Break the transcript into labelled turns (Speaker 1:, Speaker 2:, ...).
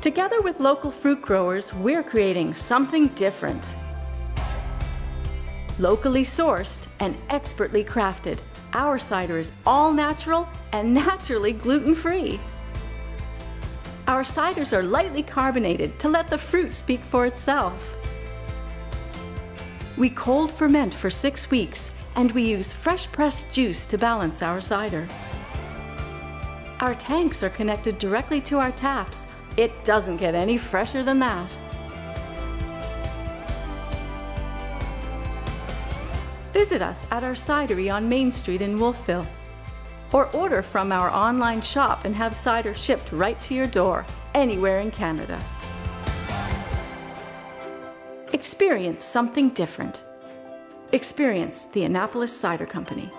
Speaker 1: Together with local fruit growers, we're creating something different. Locally sourced and expertly crafted, our cider is all natural and naturally gluten free. Our ciders are lightly carbonated to let the fruit speak for itself. We cold ferment for six weeks and we use fresh pressed juice to balance our cider. Our tanks are connected directly to our taps. It doesn't get any fresher than that. Visit us at our cidery on Main Street in Wolfville or order from our online shop and have cider shipped right to your door anywhere in Canada. Experience something different. Experience the Annapolis Cider Company.